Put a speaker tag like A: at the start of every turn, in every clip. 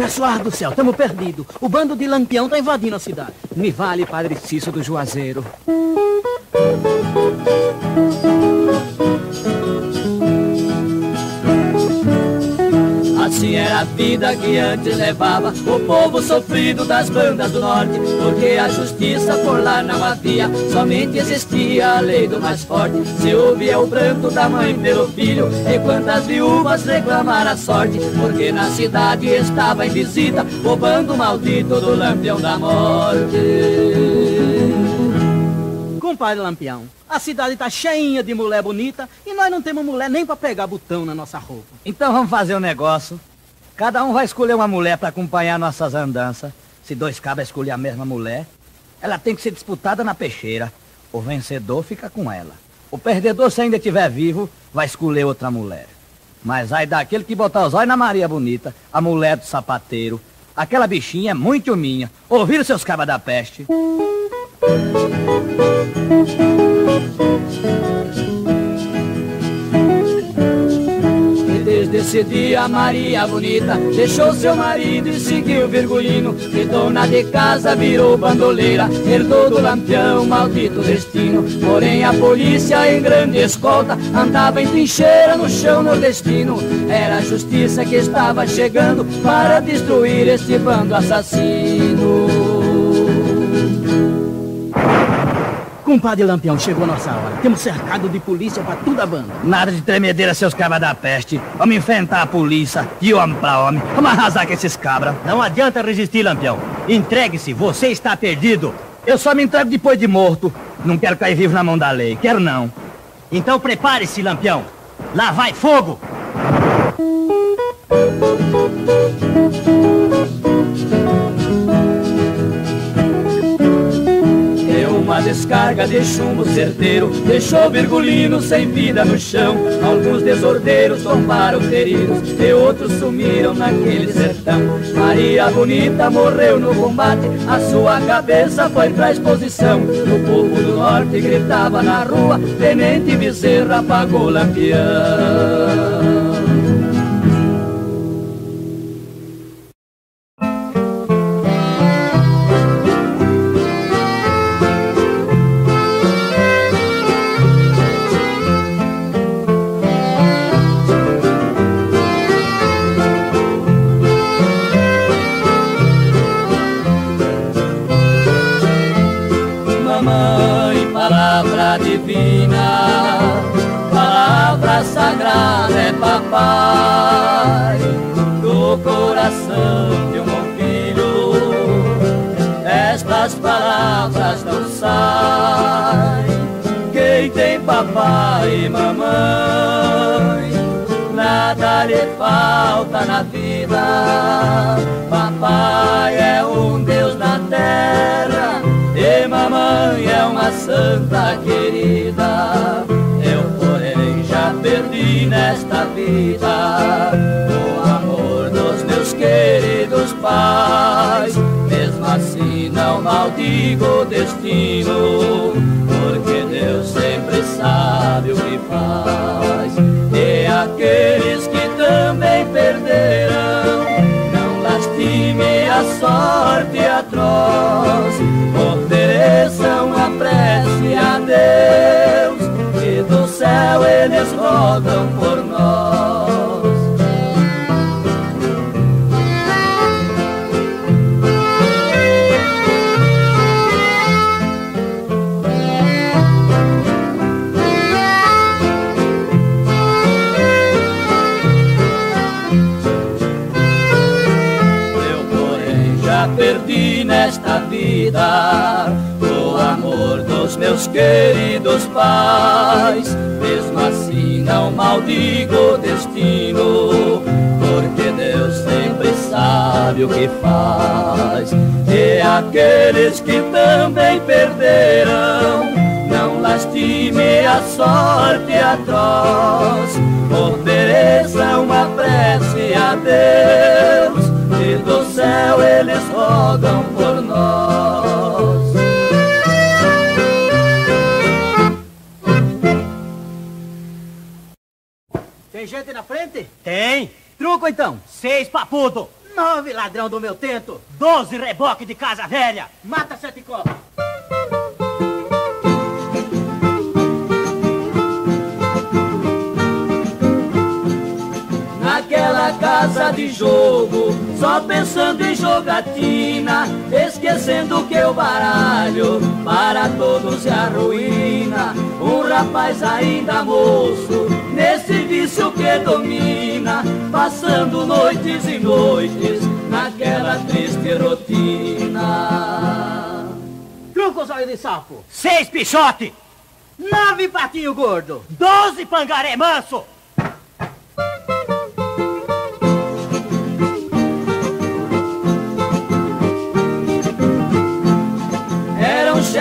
A: Pessoal do céu, estamos perdidos. O bando de lampião tá invadindo a cidade. Me vale, padre Cício do Juazeiro.
B: A vida que antes levava o povo sofrido das bandas do norte, porque a justiça por lá não havia, somente existia a lei do mais forte. Se ouvia o pranto da mãe pelo filho, e quantas viúvas reclamaram a sorte, porque na cidade estava em visita o bando maldito do lampião da morte.
A: Compadre Lampião, a cidade tá cheinha de mulher bonita e nós não temos mulher nem pra pegar botão na nossa roupa.
C: Então vamos fazer um negócio. Cada um vai escolher uma mulher para acompanhar nossas andanças. Se dois cabras escolher a mesma mulher, ela tem que ser disputada na peixeira. O vencedor fica com ela. O perdedor, se ainda estiver vivo, vai escolher outra mulher. Mas aí daquele que botar os olhos na Maria Bonita, a mulher do sapateiro, aquela bichinha é muito minha. Ouviram seus cabas da peste?
B: E desde esse dia Maria Bonita deixou seu marido e seguiu Virgulino. E dona de casa virou bandoleira, herdou do lampião maldito destino. Porém a polícia em grande escolta andava em trincheira no chão nordestino. Era a justiça que estava chegando para destruir este bando assassino.
A: Compadre Lampião, chegou a nossa hora. Temos cercado de polícia pra toda a banda.
C: Nada de tremedeira, seus cabras da peste. Vamos enfrentar a polícia, de homem pra homem. Vamos arrasar com esses cabras.
D: Não adianta resistir, Lampião. Entregue-se, você está perdido.
C: Eu só me entrego depois de morto. Não quero cair vivo na mão da lei. Quero não.
D: Então prepare-se, Lampião. Lá vai fogo!
B: Descarga de chumbo certeiro, deixou Virgulino sem vida no chão. Alguns desordeiros tombaram feridos, e outros sumiram naquele sertão. Maria Bonita morreu no combate, a sua cabeça foi pra exposição. O povo do norte gritava na rua, Tenente Bezerra pagou lampião. Do coração de um bom filho, estas palavras não saem. Quem tem papai e mamãe, nada lhe falta na vida. Papai é um Deus na terra e mamãe é uma santa querida. Nesta vida o amor dos meus queridos pais. Mesmo assim, não maldigo o destino, porque Deus sempre sabe o que faz. Meus queridos pais. Mesmo assim, não maldigo o destino, porque Deus sempre sabe o que faz. E aqueles que também perderam, não lastime a sorte atroz. Ofereçam uma prece a Deus, e do céu eles rodam
A: gente na frente?
D: Tem.
A: Truco então.
D: Seis papudo.
A: Nove ladrão do meu tento.
D: Doze reboque de casa velha.
A: Mata sete cobras.
B: Naquela casa de jogo, só pensando em jogatina, esquecendo que o baralho para todos é a ruína. Um rapaz ainda moço, nesse vício que domina, passando noites e noites naquela triste rotina.
A: Truco os olhos de sapo.
D: Seis pichote.
A: Nove patinho gordo.
D: Doze pangaré manso.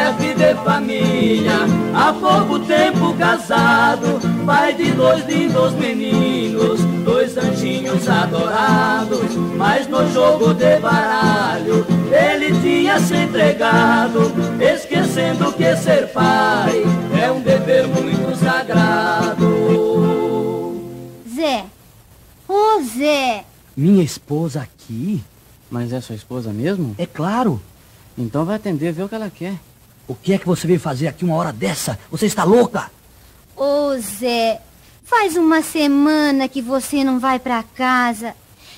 B: Chefe de família, há pouco tempo casado, pai de dois lindos meninos, dois anjinhos adorados. Mas no jogo de baralho, ele tinha se entregado, esquecendo que ser pai é um dever muito sagrado.
E: Zé, ô Zé,
C: Minha esposa aqui?
F: Mas é sua esposa mesmo?
C: É claro.
F: Então vai atender, ver o que ela quer.
C: O que é que você veio fazer aqui uma hora dessa? Você está louca?
E: ô Zé, faz uma semana que você não vai pra casa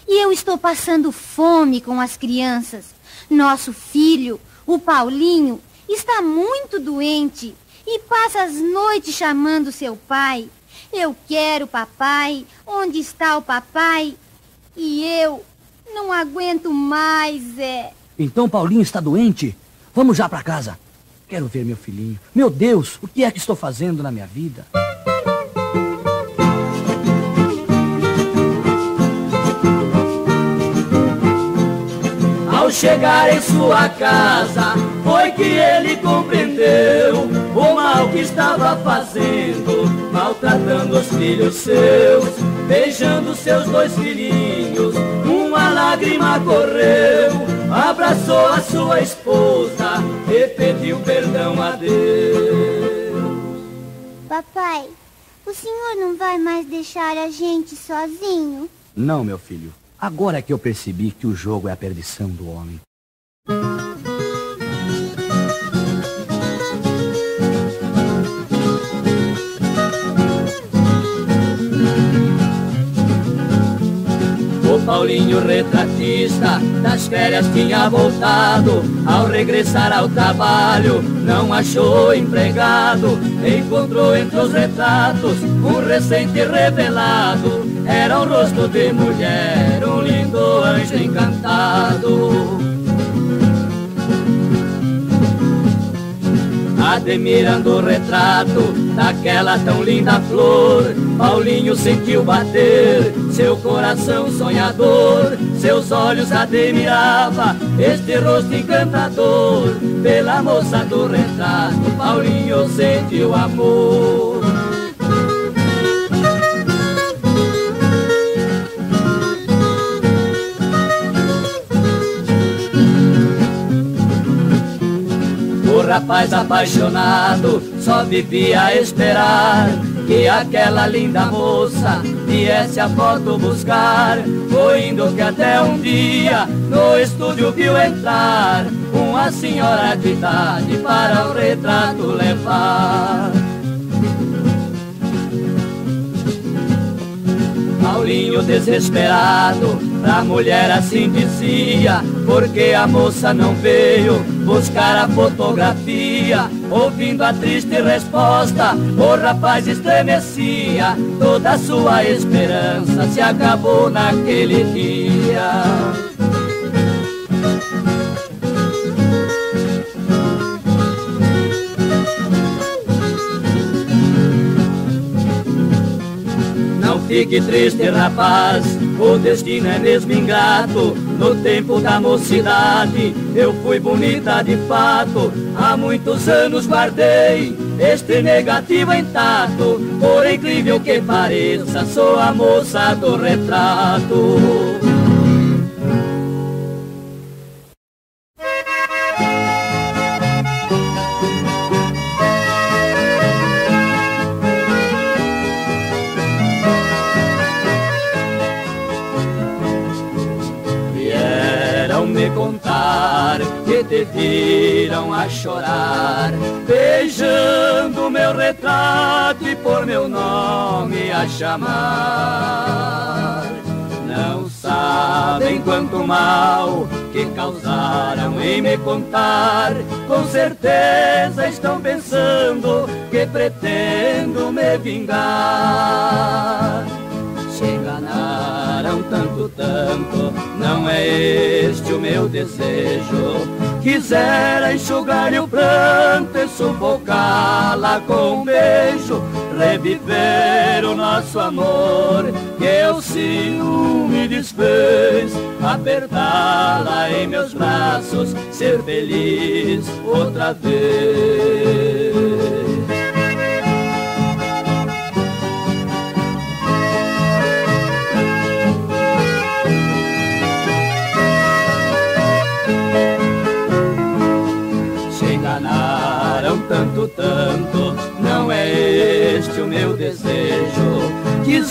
E: e eu estou passando fome com as crianças. Nosso filho, o Paulinho, está muito doente e passa as noites chamando seu pai. Eu quero papai, onde está o papai? E eu não aguento mais, Zé.
C: Então Paulinho está doente? Vamos já para casa. Quero ver meu filhinho. Meu Deus, o que é que estou fazendo na minha vida?
B: Ao chegar em sua casa, foi que ele compreendeu o mal que estava fazendo, maltratando os filhos seus, beijando seus dois filhinhos. Uma lágrima correu, abraçou a sua esposa e pediu perdão a Deus.
E: Papai, o senhor não vai mais deixar a gente sozinho?
C: Não, meu filho. Agora é que eu percebi que o jogo é a perdição do homem.
B: Paulinho retratista das férias tinha voltado. Ao regressar ao trabalho não achou empregado. Encontrou entre os retratos um recente revelado. Era um rosto de mulher, um lindo anjo encantado Admirando o retrato daquela tão linda flor. Paulinho sentiu bater seu coração sonhador Seus olhos admirava este rosto encantador. Pela moça do retrato Paulinho sentiu amor rapaz apaixonado só vivia a esperar que aquela linda moça viesse a foto buscar. Foi indo que até um dia no estúdio viu entrar uma senhora de idade para o retrato levar. Paulinho desesperado, pra mulher assim dizia, porque a moça não veio buscar a fotografia. Ouvindo a triste resposta, o rapaz estremecia, toda sua esperança se acabou naquele dia. Não fique triste, rapaz, o destino é mesmo ingrato. No tempo da mocidade, eu fui bonita de fato. Há muitos anos guardei este negativo intacto. Por incrível que pareça, sou a moça do retrato. Que te viram a chorar, beijando meu retrato e por meu nome a chamar. Não sabem quanto mal que causaram em me contar. Com certeza estão pensando que pretendo me vingar. Se enganaram tanto, tanto, não é este o meu desejo. Quisera enxugar-lhe o pranto e sufocá-la com um beijo, reviver o nosso amor, que o ciúme desfez, apertá-la em meus braços, ser feliz outra vez.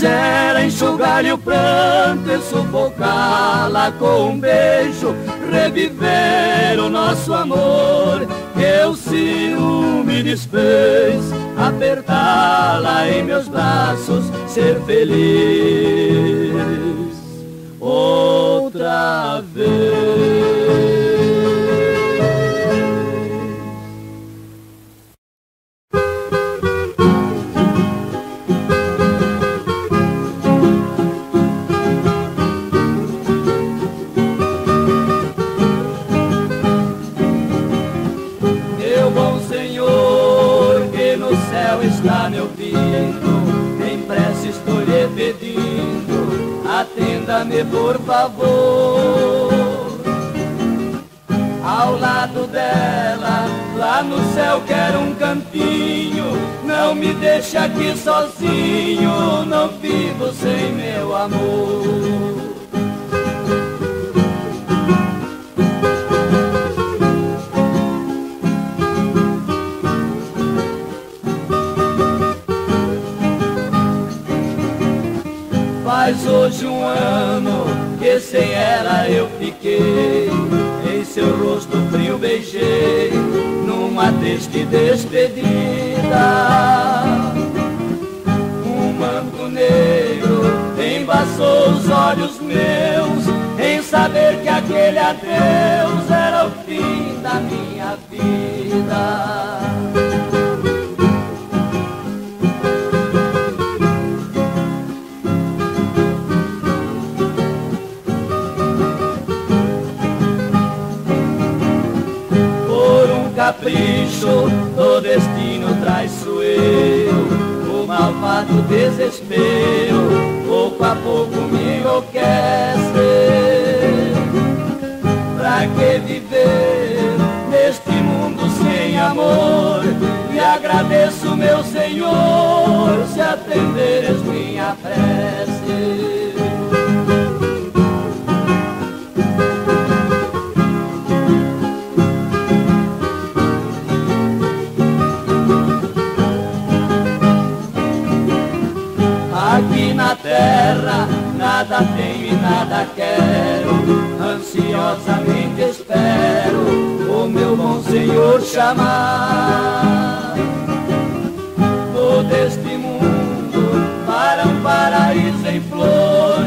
B: Quisera enxugar-lhe o pranto e sufocá-la com um beijo, reviver o nosso amor, que o ciúme desfez, apertá-la em meus braços, ser feliz outra vez. Atenda-me por favor. Ao lado dela, lá no céu quero um cantinho. Não me deixe aqui sozinho, não vivo sem meu amor. Faz hoje um ano que sem ela eu fiquei. Em seu rosto frio beijei, numa triste despedida. Um manto negro embaçou os olhos meus, em saber que aquele adeus era o fim nada tenho e nada quero, ansiosamente espero o meu bom Senhor chamar. Todo este mundo para um paraíso em flor,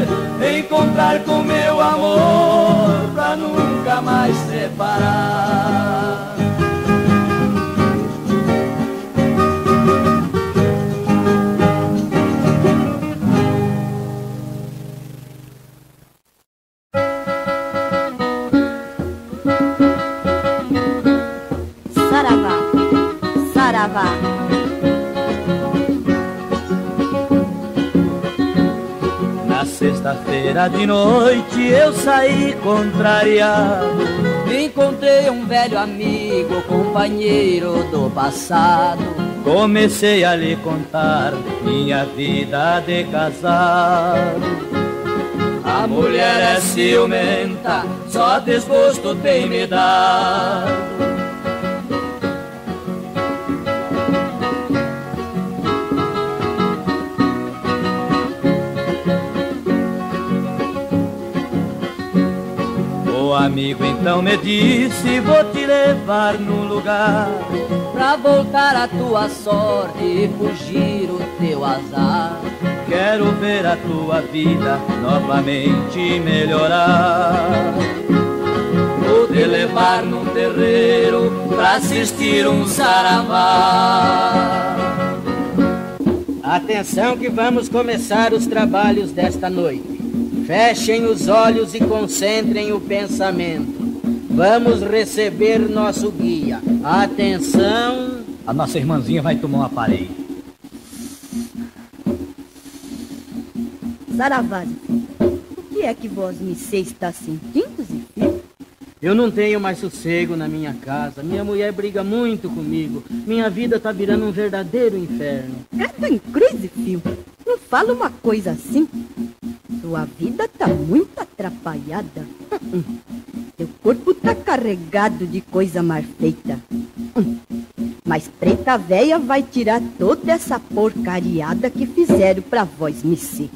B: encontrar com meu amor, pra nunca mais separar.
C: Sexta-feira de noite eu saí contrariado.
B: Encontrei um velho amigo, companheiro do passado.
C: Comecei a lhe contar minha vida de casado.
B: A mulher é ciumenta, só desgosto tem me dado. O amigo então me disse, vou te levar num lugar
G: Pra voltar a tua sorte e fugir o teu azar.
B: Quero ver a tua vida novamente melhorar. Vou te levar num terreiro pra assistir um saravá.
A: Atenção que vamos começar os trabalhos desta noite. Fechem os olhos e concentrem o pensamento. Vamos receber nosso guia. Atenção.
C: A nossa irmãzinha vai tomar um aparelho.
H: Saravá, o que é que vós me sei está sentindo, Zifio?
A: Eu não tenho mais sossego na minha casa. Minha mulher briga muito comigo. Minha vida tá virando um verdadeiro inferno.
H: Credo em cruz, Zifio. Não fala uma coisa assim. Sua vida tá muito atrapalhada. Seu corpo tá carregado de coisa mal feita. Mas preta véia vai tirar toda essa porcariada que fizeram pra vós ser.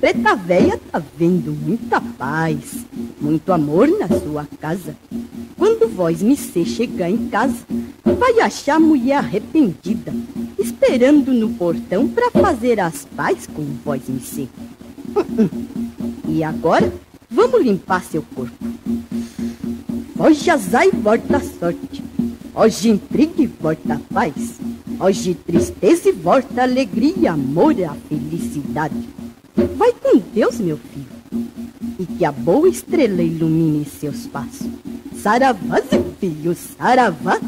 H: Preta véia tá vendo muita paz, muito amor na sua casa. Quando vós ser chegar em casa, vai achar a mulher arrependida, esperando no portão para fazer as pazes com vós me ser. E agora, vamos limpar seu corpo. Hoje azar e volta sorte. Hoje intriga e volta paz. Hoje tristeza e volta alegria, amor e a felicidade. Vai com Deus, meu filho, e que a boa estrela ilumine seus passos. Saravá, filho, saravá.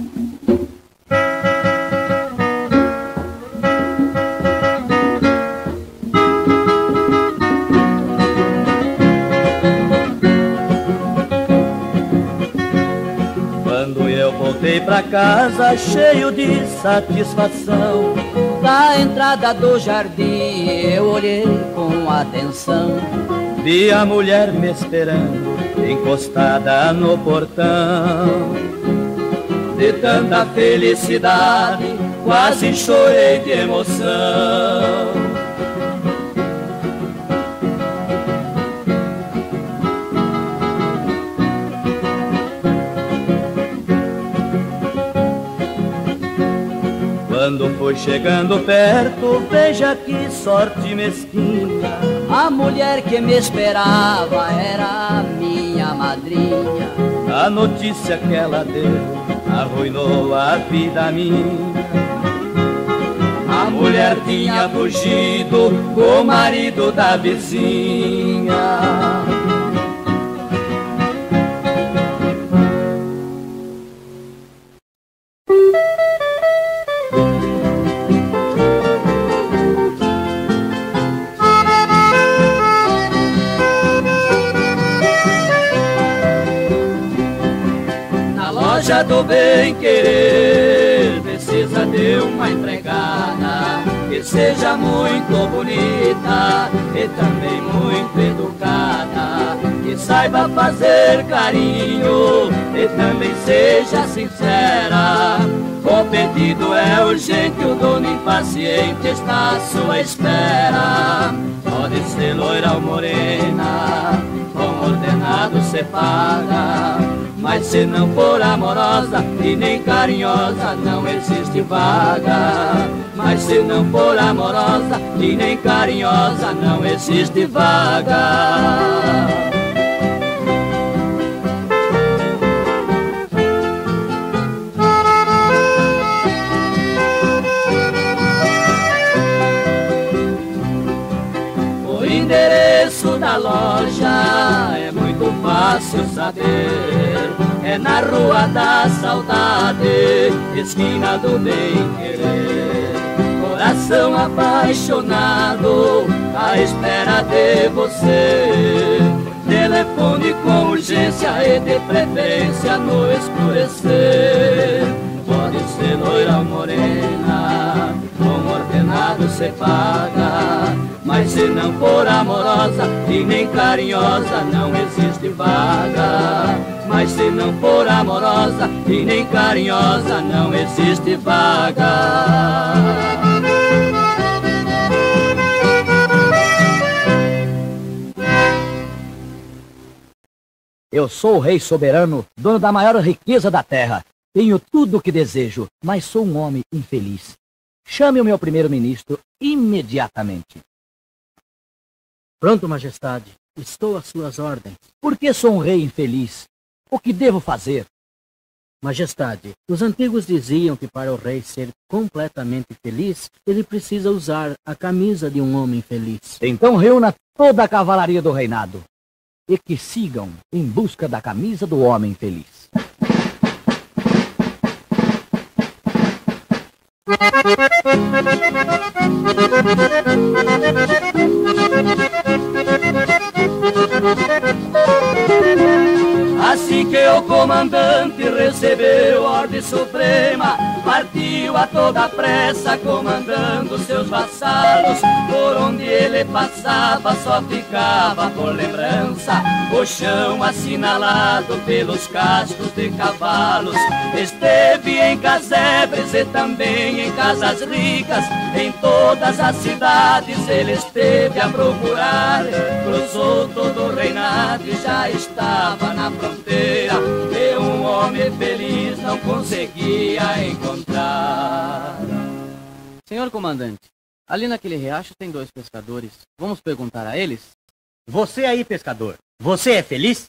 B: Pra casa cheio de satisfação
G: da entrada do jardim eu olhei com atenção.
B: Vi a mulher me esperando, encostada no portão. De tanta felicidade, quase chorei de emoção. Quando foi chegando perto, veja que sorte mesquinha.
G: A mulher que me esperava era a minha madrinha.
B: A notícia que ela deu arruinou a vida minha. A mulher tinha fugido com o marido da vizinha. Do bem querer precisa de uma empregada que seja muito bonita e também muito educada, que saiba fazer carinho e também seja sincera. O pedido é urgente, o dono impaciente está à sua espera. Pode ser loira ou morena, com ordenado se paga. Mas se não for amorosa e nem carinhosa, não existe vaga. Mas se não for amorosa e nem carinhosa, não existe vaga. O endereço da loja é fácil saber. É na rua da saudade, esquina do bem querer. Coração apaixonado, à espera de você. Telefone com urgência e de preferência no escurecer. Pode ser loira morena, se paga. Mas se não for amorosa e nem carinhosa, não existe vaga. Mas se não for amorosa e nem carinhosa, não existe vaga.
C: Eu sou o rei soberano, dono da maior riqueza da terra. Tenho tudo o que desejo, mas sou um homem infeliz. Chame o meu primeiro-ministro imediatamente.
A: Pronto, majestade. Estou às suas ordens.
C: Por que sou um rei infeliz? O que devo fazer?
A: Majestade, os antigos diziam que para o rei ser completamente feliz, ele precisa usar a camisa de um homem feliz.
C: Então reúna toda a cavalaria do reinado e que sigam em busca da camisa do homem feliz. Thank you.
B: Assim que o comandante recebeu ordem suprema, partiu a toda pressa, comandando seus vassalos. Por onde ele passava, só ficava por lembrança o chão assinalado pelos cascos de cavalos. Esteve em casebres e também em casas ricas, em todas as cidades ele esteve a procurar. Cruzou todo o reinado e já estava na fronteira e um homem feliz não conseguia encontrar.
F: Senhor comandante, ali naquele riacho tem dois pescadores. Vamos perguntar a eles?
D: Você aí, pescador, você é feliz?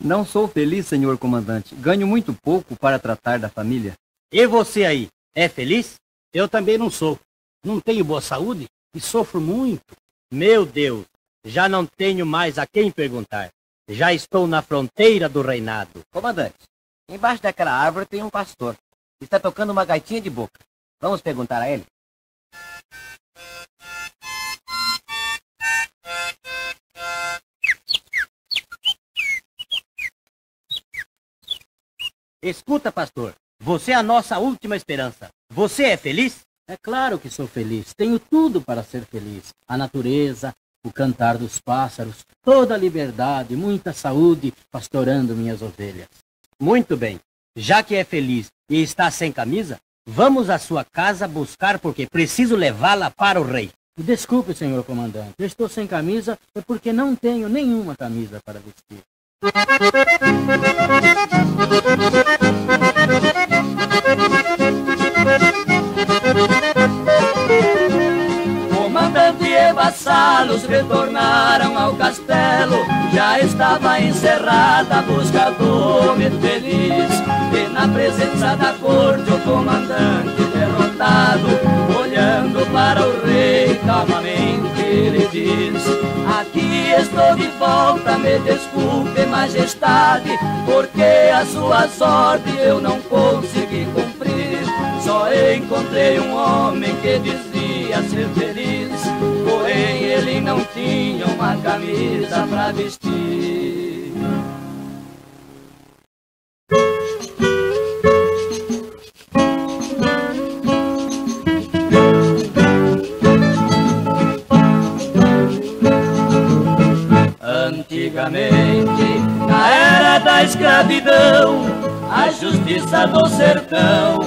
I: Não sou feliz, senhor comandante. Ganho muito pouco para tratar da família.
D: E você aí, é feliz? Eu também não sou. Não tenho boa saúde e sofro muito. Meu Deus, já não tenho mais a quem perguntar. Já estou na fronteira do reinado.
J: Comandante, embaixo daquela árvore tem um pastor. Está tocando uma gaitinha de boca. Vamos perguntar a ele?
D: Escuta, pastor. Você é a nossa última esperança. Você é feliz?
A: É claro que sou feliz. Tenho tudo para ser feliz. A natureza, o cantar dos pássaros, toda a liberdade, muita saúde, pastorando minhas ovelhas.
D: Muito bem. Já que é feliz e está sem camisa, vamos à sua casa buscar porque preciso levá-la para o rei.
A: Desculpe, senhor comandante. Eu estou sem camisa é porque não tenho nenhuma camisa para vestir.
B: Vassalos retornaram ao castelo. Já estava encerrada a busca do homem feliz E na presença da corte o comandante derrotado Olhando para o rei calmamente ele diz Aqui estou de volta, me desculpe majestade Porque as suas ordens eu não consegui cumprir. Só encontrei um homem que dizia ser feliz ele não tinha uma camisa pra vestir. Antigamente, na era da escravidão, a justiça do sertão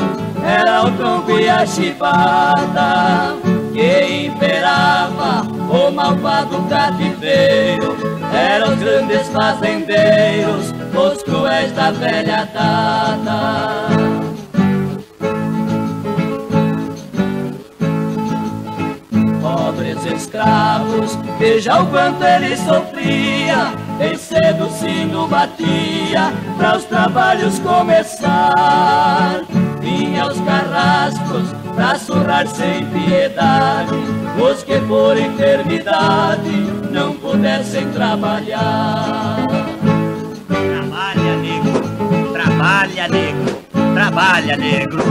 B: era o tronco e a chibata que imperava o malvado cativeiro. Eram os grandes fazendeiros, os cruéis da velha data. pobres escravos, veja o quanto ele sofria, em cedo sino batia, para os trabalhos começar. Vinha os carrascos, pra surrar sem piedade, os que por enfermidade não pudessem trabalhar.
D: Trabalha, negro, trabalha, negro, trabalha, negro.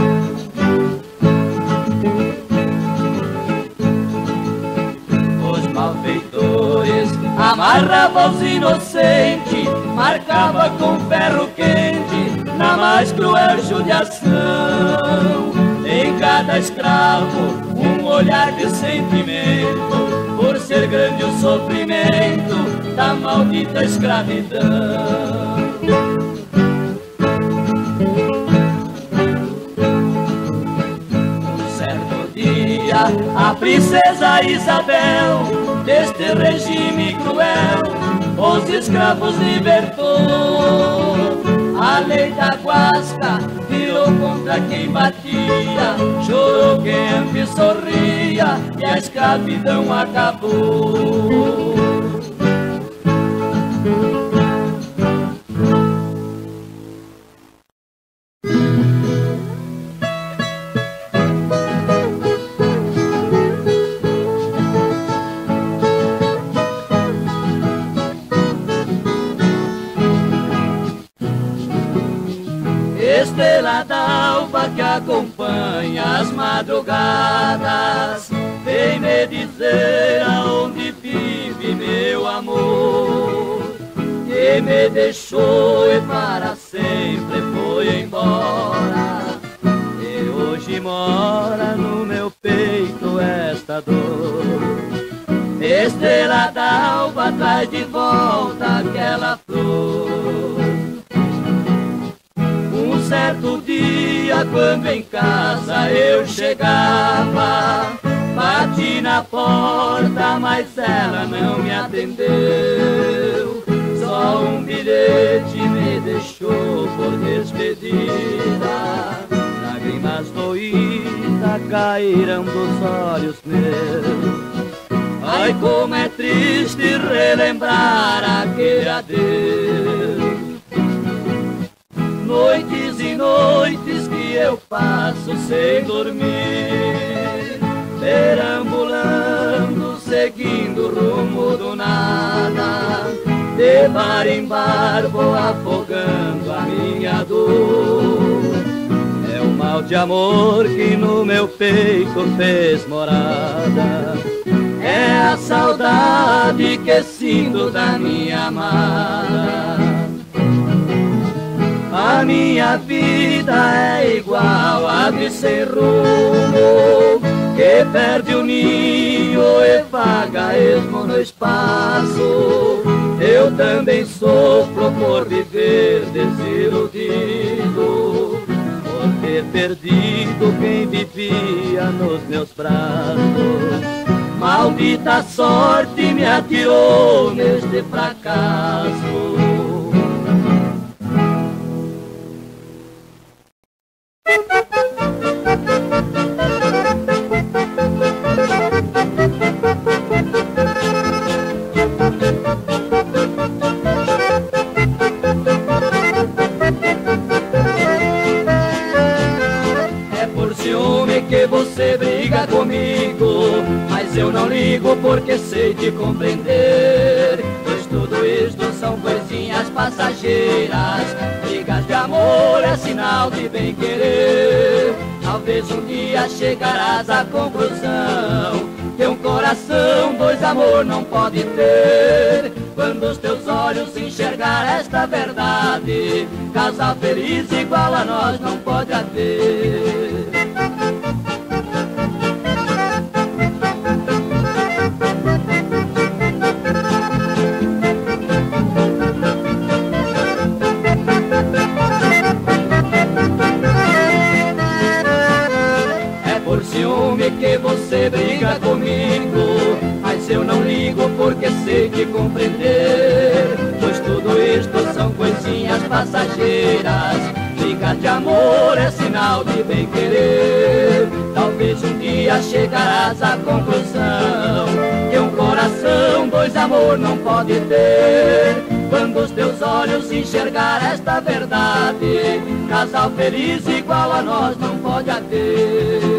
B: malfeitores amarrava os inocentes, marcava com ferro quente na mais cruel judiação. Em cada escravo um olhar de sentimento, por ser grande o sofrimento da maldita escravidão. A princesa Isabel deste regime cruel os escravos libertou. A lei da guasca virou contra quem batia, chorou quem antes sorria e a escravidão acabou. Acompanha as madrugadas. Vem me dizer aonde vive meu amor Que me deixou e para sempre foi embora. E hoje mora no meu peito esta dor. Estrela d'alva traz de volta aquela flor. Certo dia, quando em casa eu chegava, bati na porta, mas ela não me atendeu. Só um bilhete me deixou por despedida. Lágrimas doídas caíram dos olhos meus. Ai, como é triste relembrar aquele adeus. Noites e noites eu passo sem dormir, perambulando, seguindo o rumo do nada, de bar em bar vou afogando a minha dor. É o mal de amor que no meu peito fez morada. É a saudade que sinto da minha amada. A minha vida é igual a sem rumo Que perde o ninho e vaga esmo no espaço. Eu também sofro por viver desiludido Por ter perdido quem vivia nos meus braços. Maldita sorte me atirou neste fracasso não ligo porque sei te compreender. Pois tudo isto são coisinhas passageiras. Brigas de amor é sinal de bem querer. Talvez um dia chegarás à conclusão que um coração, dois amor não pode ter. Quando os teus olhos enxergar esta verdade, casal feliz igual a nós não pode haver. Amor não pode ter. Quando os teus olhos enxergar esta verdade Casal feliz igual a nós não pode haver